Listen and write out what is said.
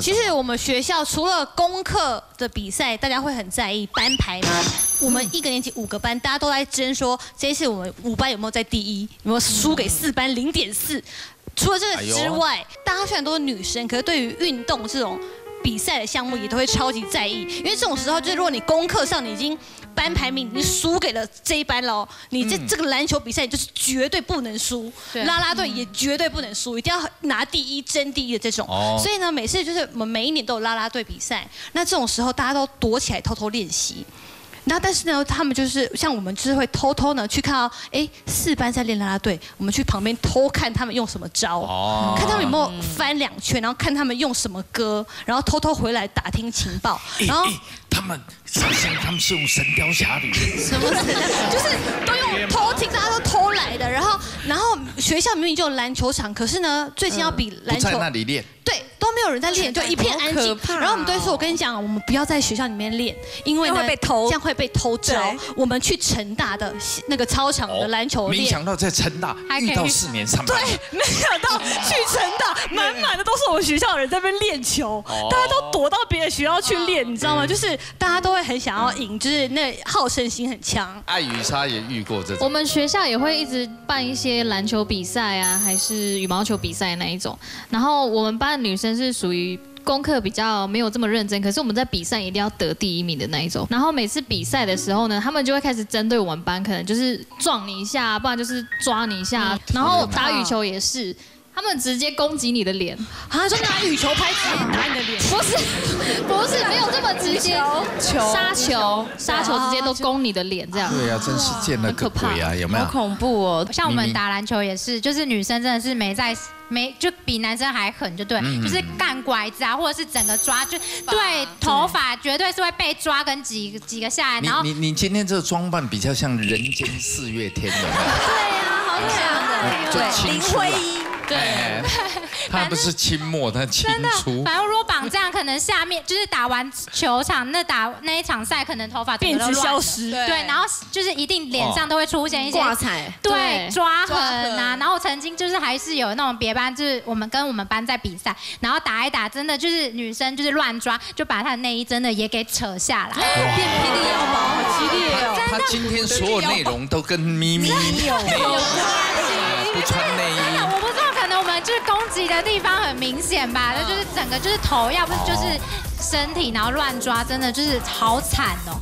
这其实我们学校除了功课的比赛，大家会很在意班排吗？我们一个年级五个班，大家都在争说这一次我们五班有没有在第一，有没有输给四班零点四。除了这个之外，大家虽然都是女生，可是对于运动这种比赛的项目也都会超级在意，因为这种时候就是如果你功课上你已经班排名你输给了这一班喽，你这这个篮球比赛就是绝对不能输，拉拉队也绝对不能输，一定要拿第一争第一的这种。所以呢，每次就是我们每一年都有拉拉队比赛，那这种时候大家都躲起来偷偷练习。那但是呢，他们就是像我们，就是会偷偷呢去看到，哎，四班在练啦啦队，我们去旁边偷看他们用什么招，看他们有没有翻两圈，然后看他们用什么歌，然后偷偷回来打听情报，然后他们想想他们是用《神雕侠侣》，什么？就是都用偷听，大家都偷来的，然后然后学校明明就有篮球场，可是呢，最近要比篮球在那里练。对，都没有人在练，就一片安静。然后我们都会说：“我跟你讲，我们不要在学校里面练，因为会被偷，这样会被偷招。我们去成大的那个操场的篮球练。没想到在成大遇到四年三班。对，没想到去成大，满满的都是我们学校的人在那边练球，大家都躲到别的学校去练，你知道吗？就是大家都会很想要赢，就是那好胜心很强。爱雨莎也遇过这种。我们学校也会一直办一些篮球比赛啊，还是羽毛球比赛那一种。然后我们班。女生是属于功课比较没有这么认真，可是我们在比赛一定要得第一名的那一种。然后每次比赛的时候呢，他们就会开始针对我们班，可能就是撞你一下，不然就是抓你一下。然后打羽球也是。他们直接攻击你的脸，啊，就拿羽球拍直接打你的脸，不是，不是，没有这么直接，球杀球，杀球直接都攻你的脸这样。对呀，真是见了个鬼啊，有没有？好恐怖哦！像我们打篮球也是，就是女生真的是没在没就比男生还狠，就对，就是干拐子啊，或者是整个抓，就对头发绝对是会被抓跟几几个下来。然后你你今天这个装扮比较像人间四月天的。对呀，好像的，对，林徽因。对，他不是清末，他清初。反正如果绑这样，可能下面就是打完球场那打那一场赛，可能头发变质消失。对，然后就是一定脸上都会出现一些挂彩，对，抓痕啊。然后曾经就是还是有那种别班，就是我们跟我们班在比赛，然后打一打，真的就是女生就是乱抓，就把她的内衣真的也给扯下来，变霹雳腰包，好激烈哦。他今天所有内容都跟咪咪有关的地方很明显吧，那就是整个就是头，要不就是身体，然后乱抓，真的就是好惨哦。